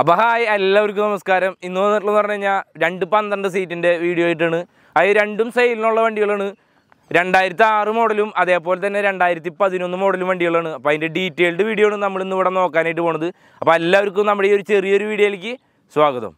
അപ്പോൾ ഹായ് എല്ലാവർക്കും നമസ്കാരം. ഇന്ന് വന്നിട്ടുള്ളത് പറഞ്ഞു കഴിഞ്ഞാൽ രണ്ട് പന്ത്രണ്ട് സീറ്റിന്റെ വീഡിയോ ആയിട്ടാണ്. അത് രണ്ടും സെയിലിനുള്ള വണ്ടികളാണ്. രണ്ടായിരത്തി ആറ് മോഡലും അതേപോലെ തന്നെ രണ്ടായിരത്തി പതിനൊന്ന് മോഡലും വണ്ടികളാണ്. അപ്പോൾ അതിന്റെ ഡീറ്റെയിൽഡ് വീഡിയോ ആണ് നമ്മൾ ഇന്ന് ഇവിടെ നോക്കാനായിട്ട് പോണത്. അപ്പോൾ എല്ലാവർക്കും നമ്മുടെ ഈ ഒരു ചെറിയൊരു വീഡിയോയിലേക്ക് സ്വാഗതം.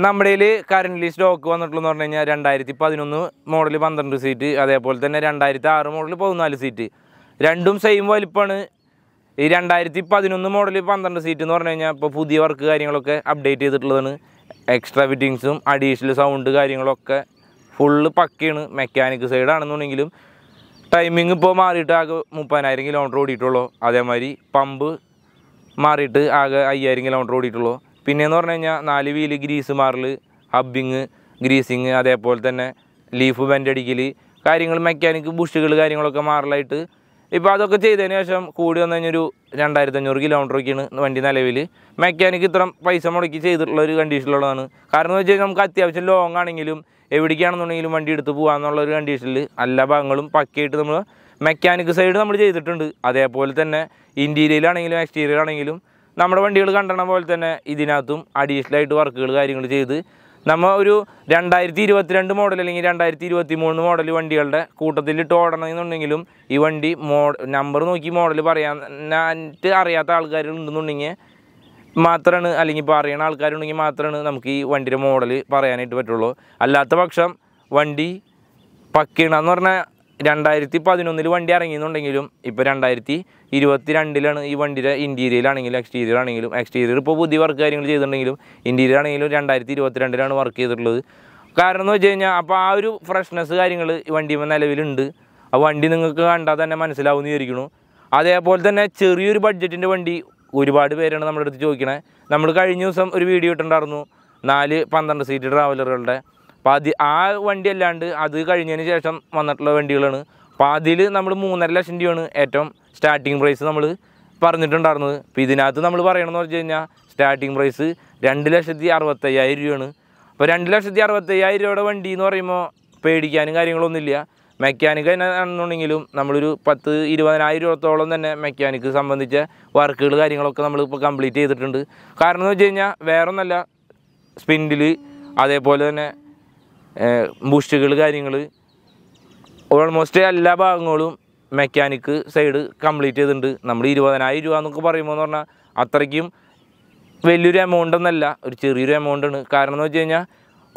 അപ്പം നമ്മുടെ കയ്യിൽ കറന്റ് സ്റ്റോക്ക് വന്നിട്ടുള്ളതെന്ന് പറഞ്ഞു കഴിഞ്ഞാൽ രണ്ടായിരത്തി പതിനൊന്ന് മോഡൽ പന്ത്രണ്ട് സീറ്റ് അതേപോലെ തന്നെ രണ്ടായിരത്തി ആറ് മോഡൽ പതിനാല് സീറ്റ് രണ്ടും സെയിം വലിപ്പമാണ് ഈ രണ്ടായിരത്തി പതിനൊന്ന് മോഡൽ പന്ത്രണ്ട് സീറ്റ് എന്ന് പറഞ്ഞു കഴിഞ്ഞാൽ ഇപ്പോൾ പുതിയ വർക്ക് കാര്യങ്ങളൊക്കെ അപ്ഡേറ്റ് ചെയ്തിട്ടുള്ളതാണ്. എക്സ്ട്രാ ഫിറ്റിങ്സും അഡീഷണൽ സൗണ്ട് കാര്യങ്ങളൊക്കെ ഫുള്ള് പക്കയാണ്. മെക്കാനിക് സൈഡ് ആണെന്നുണ്ടെങ്കിലും ടൈമിംഗ് ഇപ്പോൾ മാറിയിട്ട് ആകെ മുപ്പതിനായിരം കിലോമീറ്റർ ഓടിയിട്ടുള്ളൂ. അതേമാതിരി പമ്പ് മാറിയിട്ട് ആകെ അയ്യായിരം കിലോമീറ്റർ ഓടിയിട്ടുള്ളൂ. പിന്നെയെന്ന് പറഞ്ഞു കഴിഞ്ഞാൽ നാല് വീൽ ഗ്രീസ് മാറൽ ഹബ്ബിങ് ഗ്രീസിങ് അതേപോലെ തന്നെ ലീഫ് ബെൻഡ് അടിക്കൽ കാര്യങ്ങൾ മെക്കാനിക് ബുഷുകൾ കാര്യങ്ങളൊക്കെ മാറലായിട്ട് ഇപ്പോൾ അതൊക്കെ ചെയ്തതിന് ശേഷം കൂടി വന്നു കഴിഞ്ഞൊരു രണ്ടായിരത്തി അഞ്ഞൂറ് കിലോമീറ്ററൊക്കെയാണ് വണ്ടി നിലവിൽ മെക്കാനിക് ഇത്ര പൈസ മുടക്കി ചെയ്തിട്ടുള്ള ഒരു കണ്ടീഷനിലുള്ളതാണ് കാരണം എന്ന് വെച്ച് കഴിഞ്ഞാൽ നമുക്ക് അത്യാവശ്യം ലോങ് ആണെങ്കിലും എവിടേക്കാണെന്നുണ്ടെങ്കിലും വണ്ടി എടുത്ത് പോകാമെന്നുള്ള ഒരു കണ്ടീഷനിൽ എല്ലാ ഭാഗങ്ങളും പക്കയായിട്ട് നമ്മൾ മെക്കാനിക് സൈഡ് നമ്മൾ ചെയ്തിട്ടുണ്ട്. അതേപോലെ തന്നെ ഇന്റീരിയലാണെങ്കിലും എക്സ്റ്റീരിയർ ആണെങ്കിലും നമ്മുടെ വണ്ടികൾ കണ്ടണ പോലെ തന്നെ ഇതിനകത്തും അഡീഷണൽ ആയിട്ട് വർക്കുകൾ കാര്യങ്ങൾ ചെയ്ത് നമ്മൾ ഒരു രണ്ടായിരത്തി ഇരുപത്തിരണ്ട് മോഡൽ അല്ലെങ്കിൽ രണ്ടായിരത്തി ഇരുപത്തി മൂന്ന് മോഡൽ വണ്ടികളുടെ കൂട്ടത്തിൽ ഇട്ട് ഓടണമെന്നുണ്ടെങ്കിലും ഈ വണ്ടി മോ നമ്പർ നോക്കി മോഡൽ പറയാൻ അറിയാത്ത ആൾക്കാരുണ്ടെന്നുണ്ടെങ്കിൽ മാത്രമാണ് അല്ലെങ്കിൽ ഇപ്പോൾ അറിയണ ആൾക്കാരുണ്ടെങ്കിൽ മാത്രമാണ് നമുക്ക് ഈ വണ്ടിയുടെ മോഡൽ പറയാനായിട്ട് പറ്റുള്ളൂ. അല്ലാത്ത പക്ഷം വണ്ടി പക്കിണെന്ന് പറഞ്ഞാൽ രണ്ടായിരത്തി പതിനൊന്നിൽ വണ്ടി ഇറങ്ങിയെന്നുണ്ടെങ്കിലും ഇപ്പോൾ രണ്ടായിരത്തി ഇരുപത്തി രണ്ടിലാണ് ഈ വണ്ടിയുടെ ഇന്റീരിയർ ആണെങ്കിലും എക്സ്റ്റീരിയർ ആണെങ്കിലും എക്സ്റ്റീരിയർ ഇപ്പോൾ പുതിയ വർക്ക് കാര്യങ്ങൾ ചെയ്തിട്ടുണ്ടെങ്കിലും ഇന്റീരിയർ ആണെങ്കിലും രണ്ടായിരത്തി ഇരുപത്തി രണ്ടിലാണ് വർക്ക് ചെയ്തിട്ടുള്ളത്. കാരണം എന്ന് വെച്ച് കഴിഞ്ഞാൽ അപ്പോൾ ആ ഒരു ഫ്രഷ്നെസ് കാര്യങ്ങൾ വണ്ടിയുമ്പോൾ നിലവിലുണ്ട്. ആ വണ്ടി നിങ്ങൾക്ക് കണ്ടാൽ തന്നെ മനസ്സിലാവുമെന്ന് വിചാരിക്കുന്നു. അതേപോലെ തന്നെ ചെറിയൊരു ബഡ്ജറ്റിന്റെ വണ്ടി ഒരുപാട് പേരാണ് നമ്മുടെ അടുത്ത് ചോദിക്കണേ. നമ്മൾ കഴിഞ്ഞ ദിവസം ഒരു വീഡിയോ ഇട്ടുണ്ടായിരുന്നു നാല് പന്ത്രണ്ട് സീറ്റ് ട്രാവലറുകളുടെ അപ്പോൾ അത് ആ വണ്ടി അല്ലാണ്ട് അത് കഴിഞ്ഞതിന് ശേഷം വന്നിട്ടുള്ള വണ്ടികളാണ്. അപ്പോൾ അതിൽ നമ്മൾ മൂന്നര ലക്ഷം രൂപയാണ് ഏറ്റവും സ്റ്റാർട്ടിങ് പ്രൈസ് നമ്മൾ പറഞ്ഞിട്ടുണ്ടായിരുന്നത്. അപ്പോൾ ഇതിനകത്ത് നമ്മൾ പറയണമെന്ന് വെച്ച് കഴിഞ്ഞാൽ സ്റ്റാർട്ടിങ് പ്രൈസ് രണ്ട് ലക്ഷത്തി അറുപത്തയ്യായിരം രൂപയാണ്. അപ്പോൾ രണ്ട് ലക്ഷത്തി അറുപത്തയ്യായിരം രൂപയുടെ വണ്ടി എന്ന് പറയുമ്പോൾ പേടിക്കാനും കാര്യങ്ങളൊന്നുമില്ല. മെക്കാനിക് ആണെന്നുണ്ടെങ്കിലും നമ്മളൊരു പത്ത് ഇരുപതിനായിരം രൂപത്തോളം തന്നെ മെക്കാനിക്ക് സംബന്ധിച്ച വർക്കുകൾ കാര്യങ്ങളൊക്കെ നമ്മളിപ്പോൾ കംപ്ലീറ്റ് ചെയ്തിട്ടുണ്ട്. കാരണം എന്ന് വെച്ച് കഴിഞ്ഞാൽ വേറൊന്നല്ല സ്പിൻഡിൽ അതേപോലെ തന്നെ ബുഷുകൾ കാര്യങ്ങൾ ഓൾമോസ്റ്റ് എല്ലാ ഭാഗങ്ങളും മെക്കാനിക്ക് സൈഡ് കംപ്ലീറ്റ് ചെയ്തിട്ടുണ്ട്. നമ്മൾ ഇരുപതിനായിരം രൂപ എന്നൊക്കെ പറയുമ്പോൾ എന്ന് പറഞ്ഞാൽ അത്രയ്ക്കും വലിയൊരു എമൗണ്ട് ഒന്നല്ല ഒരു ചെറിയൊരു എമൗണ്ട് ആണ്. കാരണം എന്ന് വെച്ച് കഴിഞ്ഞാൽ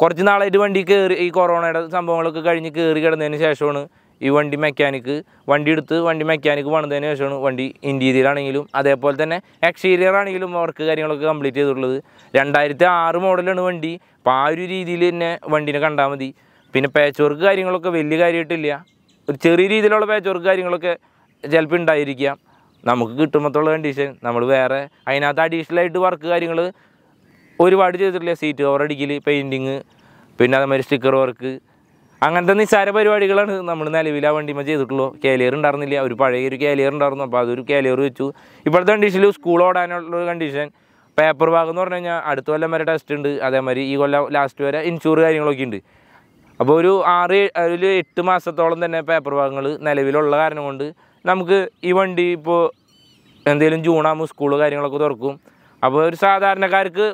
കുറച്ച് നാളായിട്ട് വണ്ടി കയറി ഈ കൊറോണയുടെ സംഭവങ്ങളൊക്കെ കഴിഞ്ഞ് കയറി കിടന്നതിന് ശേഷമാണ് ഈ വണ്ടി മെക്കാനിക്ക് വണ്ടി എടുത്ത് വണ്ടി മെക്കാനിക്ക് പണിതതിന് ശേഷമാണ് വണ്ടി ഇന്റീരിയറാണെങ്കിലും അതേപോലെ തന്നെ എക്സ്റ്റീരിയർ ആണെങ്കിലും വർക്ക് കാര്യങ്ങളൊക്കെ കംപ്ലീറ്റ് ചെയ്തിട്ടുള്ളത്. രണ്ടായിരത്തി ആറ് മോഡലാണ് വണ്ടി. അപ്പോൾ ആ ഒരു രീതിയിൽ തന്നെ വണ്ടീനെ കണ്ടാൽ മതി. പിന്നെ പാച്ച് വർക്ക് കാര്യങ്ങളൊക്കെ വലിയ കാര്യമായിട്ടില്ല ഒരു ചെറിയ രീതിയിലുള്ള പാച്ച് വർക്ക് കാര്യങ്ങളൊക്കെ ചിലപ്പോൾ ഉണ്ടായിരിക്കാം. നമുക്ക് കിട്ടുമ്പോഴത്തുള്ള കണ്ടീഷൻ നമ്മൾ വേറെ അതിനകത്ത് അഡീഷണൽ ആയിട്ട് വർക്ക് കാര്യങ്ങൾ ഒരുപാട് ചെയ്തിട്ടില്ല. സീറ്റ് കവർ അടിക്കൽ പെയിന്റിങ് പിന്നെ അതേമാതിരി സ്റ്റിക്കർ വർക്ക് അങ്ങനത്തെ നിസ്സാര പരിപാടികളാണ് നമ്മൾ നിലവിൽ ആ വണ്ടിമ ചെയ്തിട്ടുള്ളൂ. കാലിയർ ഉണ്ടായിരുന്നില്ല. ഒരു പഴയ ഒരു കാലിയർ ഉണ്ടായിരുന്നു. അപ്പോൾ അതൊരു കാലിയർ വെച്ചു. ഇപ്പോഴത്തെ കണ്ടീഷനിൽ സ്കൂൾ ഓടാനുള്ള കണ്ടീഷൻ പേപ്പർ ഭാഗം എന്ന് പറഞ്ഞു കഴിഞ്ഞാൽ അടുത്ത കൊല്ലം വരെ ടെസ്റ്റ് ഉണ്ട്. അതേമാതിരി ഈ കൊല്ലം ലാസ്റ്റ് വരെ ഇൻഷൂർ കാര്യങ്ങളൊക്കെ ഉണ്ട്. അപ്പോൾ ഒരു ആറ് ഒരു എട്ട് മാസത്തോളം തന്നെ പേപ്പർ ഭാഗങ്ങൾ നിലവിലുള്ള കാരണം കൊണ്ട് നമുക്ക് ഈ വണ്ടി ഇപ്പോൾ എന്തെങ്കിലും ജൂണാകുമ്പോൾ സ്കൂൾ കാര്യങ്ങളൊക്കെ തുറക്കും. അപ്പോൾ ഒരു സാധാരണക്കാർക്ക്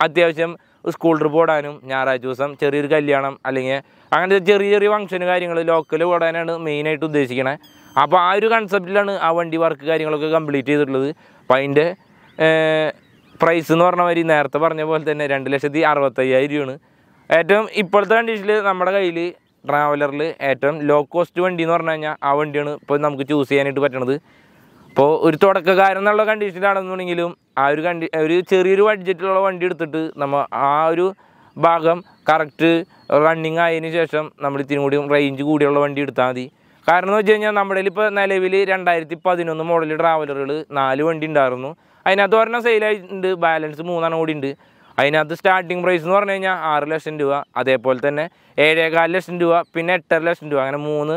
അത്യാവശ്യം സ്കൂൾ ട്രിപ്പ് ഓടാനും ഞായറാഴ്ച ദിവസം ചെറിയൊരു കല്യാണം അല്ലെങ്കിൽ അങ്ങനത്തെ ചെറിയ ചെറിയ ഫംഗ്ഷന് കാര്യങ്ങൾ ലോക്കൽ ഓടാനാണ് മെയിനായിട്ട് ഉദ്ദേശിക്കണത് അപ്പോൾ ആ ഒരു കൺസെപ്റ്റിലാണ് ആ വണ്ടി വർക്ക് കാര്യങ്ങളൊക്കെ കംപ്ലീറ്റ് ചെയ്തിട്ടുള്ളത്. അപ്പോൾ അതിന്റെ പ്രൈസ് എന്ന് പറഞ്ഞ മാതിരി നേരത്തെ പറഞ്ഞ പോലെ തന്നെ രണ്ട് ലക്ഷത്തി അറുപത്തയ്യായിരം രൂപയാണ് ഏറ്റവും ഇപ്പോഴത്തെ കണ്ടീഷനിൽ നമ്മുടെ കയ്യിൽ ട്രാവലറിൽ ഏറ്റവും ലോ കോസ്റ്റ് വണ്ടി എന്ന് പറഞ്ഞു കഴിഞ്ഞാൽ ആ വണ്ടിയാണ് ഇപ്പോൾ നമുക്ക് ചൂസ് ചെയ്യാനായിട്ട് പറ്റണത്. അപ്പോൾ ഒരു തുടക്കക്കാരൻ എന്നുള്ള കണ്ടീഷനിലാണെന്നുണ്ടെങ്കിലും ആ ഒരു കണ്ടി ഒരു ചെറിയൊരു ബഡ്ജറ്റിലുള്ള വണ്ടി എടുത്തിട്ട് നമ്മൾ ആ ഒരു ഭാഗം കറക്റ്റ് റണ്ണിങ് ആയതിനു ശേഷം നമ്മൾ ഇത്തിരി കൂടി റേഞ്ച് കൂടിയുള്ള വണ്ടി എടുത്താൽ മതി. കാരണം എന്ന് വെച്ച് കഴിഞ്ഞാൽ നമ്മുടെ ഇപ്പോൾ നിലവിൽ രണ്ടായിരത്തി പതിനൊന്ന് മോഡൽ ട്രാവലറുകൾ നാല് വണ്ടി ഉണ്ടായിരുന്നു. അതിനകത്ത് ഒരെണ്ണം സെയിലായിട്ടുണ്ട് ബാലൻസ് മൂന്നെണ്ണം കൂടി ഉണ്ട്. അതിനകത്ത് സ്റ്റാർട്ടിങ് പ്രൈസ് എന്ന് പറഞ്ഞു കഴിഞ്ഞാൽ ആറ് ലക്ഷം രൂപ അതേപോലെ തന്നെ ഏഴേകാൽ ലക്ഷം രൂപ പിന്നെ എട്ടര ലക്ഷം രൂപ അങ്ങനെ മൂന്ന്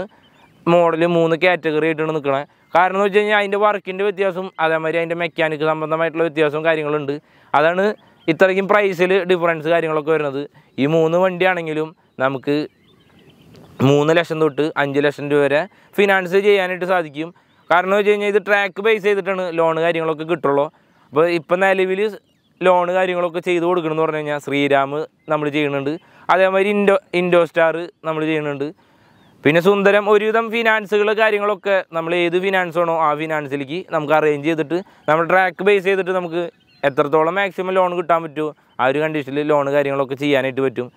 മോഡൽ മൂന്ന് കാറ്റഗറി ആയിട്ടാണ് നിൽക്കണത് കാരണം എന്ന് വെച്ച് കഴിഞ്ഞാൽ അതിന്റെ വർക്കിന്റെ വ്യത്യാസം അതേമാതിരി അതിന്റെ മെക്കാനിക്ക് സംബന്ധമായിട്ടുള്ള വ്യത്യാസവും കാര്യങ്ങളുണ്ട്. അതാണ് ഇത്രയ്ക്കും പ്രൈസിൽ ഡിഫറൻസ് കാര്യങ്ങളൊക്കെ വരുന്നത്. ഈ മൂന്ന് വണ്ടിയാണെങ്കിലും നമുക്ക് മൂന്ന് ലക്ഷം തൊട്ട് അഞ്ച് ലക്ഷം രൂപ വരെ ഫിനാൻസ് ചെയ്യാനായിട്ട് സാധിക്കും. കാരണം വെച്ച് കഴിഞ്ഞാൽ ഇത് ട്രാക്ക് ബേസ് ചെയ്തിട്ടാണ് ലോൺ കാര്യങ്ങളൊക്കെ കിട്ടുള്ളൂ. അപ്പോൾ ഇപ്പം നിലവിൽ ലോൺ കാര്യങ്ങളൊക്കെ ചെയ്ത് കൊടുക്കണമെന്ന് പറഞ്ഞു കഴിഞ്ഞാൽ ശ്രീരാം നമ്മൾ ചെയ്യുന്നുണ്ട്. അതേമാതിരി ഇൻഡോ ഇൻഡോ സ്റ്റാർ നമ്മൾ ചെയ്യുന്നുണ്ട്. പിന്നെ സുന്ദരം ഒരുവിധം ഫിനാൻസുകൾ കാര്യങ്ങളൊക്കെ നമ്മൾ ഏത് ഫിനാൻസ് ആണോ ആ ഫിനാൻസിലേക്ക് നമുക്ക് അറേഞ്ച് ചെയ്തിട്ട് നമ്മൾ ട്രാക്ക് ബേസ് ചെയ്തിട്ട് നമുക്ക് എത്രത്തോളം മാക്സിമം ലോൺ കിട്ടാൻ പറ്റുമോ ആ ഒരു കണ്ടീഷനിൽ ലോൺ കാര്യങ്ങളൊക്കെ ചെയ്യാനായിട്ട് പറ്റും.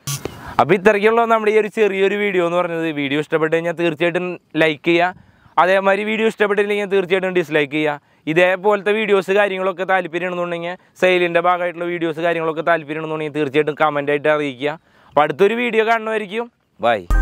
അപ്പോൾ ഇത്രയ്ക്കുള്ള നമ്മുടെ ഈ ഒരു ചെറിയൊരു വീഡിയോ എന്ന് പറഞ്ഞത്. വീഡിയോ ഇഷ്ടപ്പെട്ട് കഴിഞ്ഞാൽ തീർച്ചയായിട്ടും ലൈക്ക് ചെയ്യുക അതേമാതിരി വീഡിയോ ഇഷ്ടപ്പെട്ടില്ലെങ്കിൽ തീർച്ചയായിട്ടും ഡിസ്ലൈക്ക് ചെയ്യുക ഇതേപോലത്തെ വീഡിയോസ് കാര്യങ്ങളൊക്കെ താല്പര്യമാണെന്നുണ്ടെങ്കിൽ സെയിലിന്റെ ഭാഗമായിട്ടുള്ള വീഡിയോസ് കാര്യങ്ങളൊക്കെ താല്പര്യമാണെന്നുണ്ടെങ്കിൽ തീർച്ചയായിട്ടും കമന്റായിട്ട് അറിയിക്കുക. അപ്പോൾ അടുത്തൊരു വീഡിയോ കാണുമായിരിക്കും ബൈ